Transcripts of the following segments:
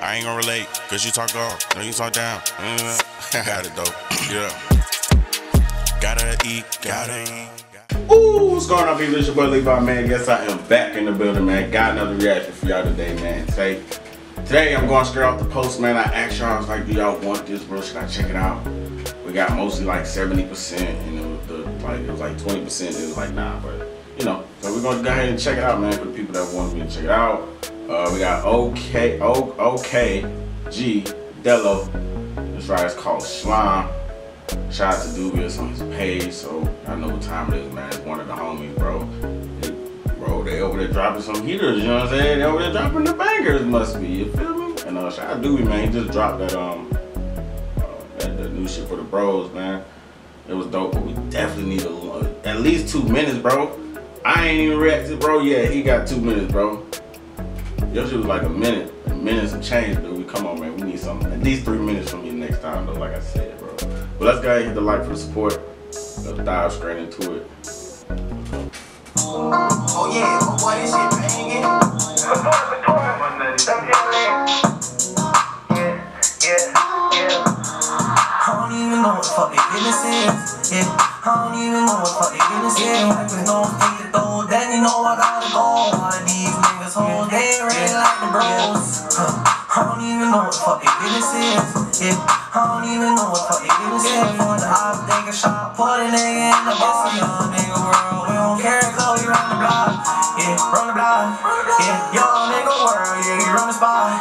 I ain't gonna relate, cause you talk up, no you talk down. Mm, got it though. Yeah. Gotta eat, gotta eat. Ooh, what's going on, people? It's your boy Levi, man. Yes, I am back in the building, man. Got another reaction for y'all today, man. Today, today I'm going straight off the post, man. I asked y'all, I was like, do y'all want this, bro? Should I check it out? We got mostly like 70%, and it was the, like it was like 20%. It was like nah, but you know. So we're gonna go ahead and check it out, man. For the people that want me to check it out, uh, we got OK O OK G Delo. This ride is called Slime. Shout out to Dubious on his page, so I know what time it is, man. It's one of the homies, bro. Bro, they over there dropping some heaters, you know what I'm saying? They over there dropping the bangers, must be, you feel me? And uh, shout out to Doobie, man. He just dropped that, um, uh, that, that new shit for the bros, man. It was dope, but we definitely need a, at least two minutes, bro. I ain't even reacted, bro. Yeah, he got two minutes, bro. Your shit was like a minute, a minute some change, dude. We come on, man. We need some, at least three minutes from you next time, though, like I said, bro. But let's go ahead and hit the like for the support. Let's dive straight into it. Oh yeah, but boy, this shit banging. I don't even know what the fuck their business is. Yeah, I don't even know what the fuck their business is. Like with no take the is. Yeah, I don't even know what the fuck their business is. For the op, take a shot, put a nigga in the bar. Young nigga world, we don't care, cause we run the block. Yeah, run the block. Yeah, young nigga world, yeah, you run the spot.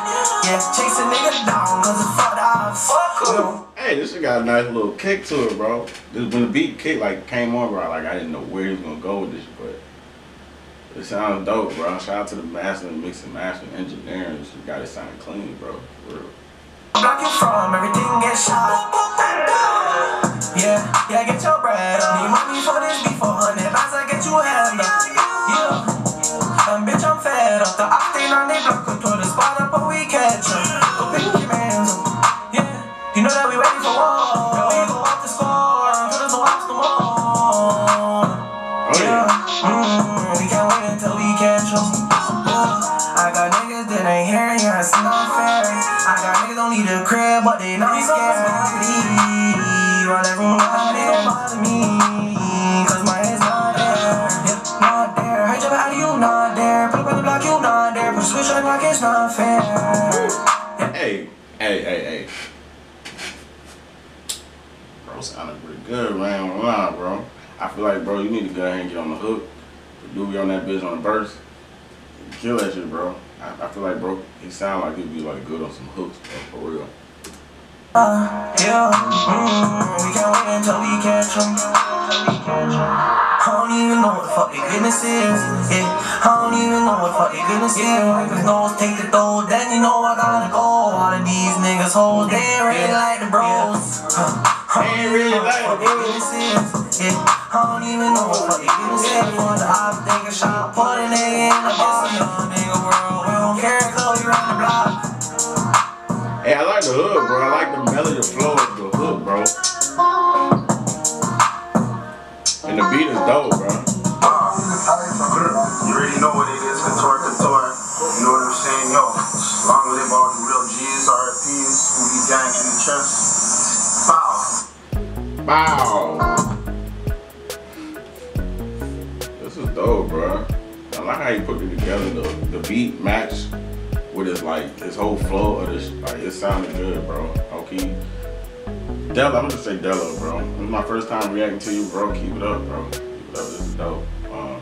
Yeah, chase a nigga down, cause it's fucked up. Fuck you. Hey, this shit got a nice little kick to it, bro. This, when the beat kick like came on, bro, like I didn't know where he was gonna go with this, but it sounds dope, bro. Shout out to the master, mixing, master, engineering. She got it sounding clean, bro. For real. Block you from everything get shot. Yeah, yeah, get your bread up. Need money for this beef for hundred pounds, I get you hand up. Yeah, and bitch, I'm fed up. The octane on they block control the spot up, but we catch 'em. Go pick your mans up. Yeah, you know that we ready for war. We go off the score until there's no ops no more. Oh yeah. Mm, we can't wait until we catch 'em. Yeah, I got niggas that ain't hearing ya, it's not fair. I got niggas don't need a crib, but they not scared. Me, while everyone out they don't bother me, cause my head's not there. Yeah, not there. Hate your body, you not there. Put up on the block, you not there. Put a switch on the block, it's not fair. Yeah. Hey, hey, hey, hey. Bro, sounded pretty good, man. On line, bro. I feel like, bro, you need to go ahead and get on the hook. Do be on that bitch on the burst. Kill that shit, bro. I, I feel like, bro, he sound like he'd be like good on some hooks, bro, for real. Uh, yeah, mm, we can't wait until we catch 'em. I don't even know what the fuck their business is. Yeah, I don't even know what the fuck their business is. Cause nose take the throw, then you know I gotta go. All of these niggas hoes, they ain't really like the bros. Huh. I don't Ain't really even know like what the their bros. business is. Yeah, I don't even know what the fuck their business is. I like the melody flow of the hook, bro. And the beat is dope, bro. You already know what it is, couture, couture. You know what I'm saying? Yo, long live all the real G's, RFPs, who be gang in the chest. Bow. Wow. This is dope, bro. I like how you put it together. The the beat match with his like his whole flow of this. Like it sounded good, bro. Okay. Della, I'm gonna say Della, bro. This is my first time reacting to you, bro. Keep it up, bro. Keep it up. This is dope. Um,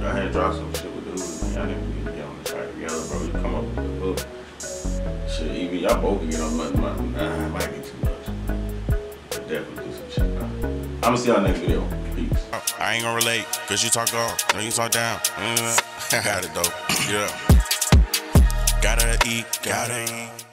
go ahead and drop some shit with dudes. Need to get on the track together, bro. You come up with the hook. Shit, even y'all both can get on my, my nah, it might be too much. But definitely do some shit. I'm gonna see y'all next video. Peace. I ain't gonna relate, cause you talk up, no you talk down. Mm, got it though. Yeah. Gotta eat, gotta eat.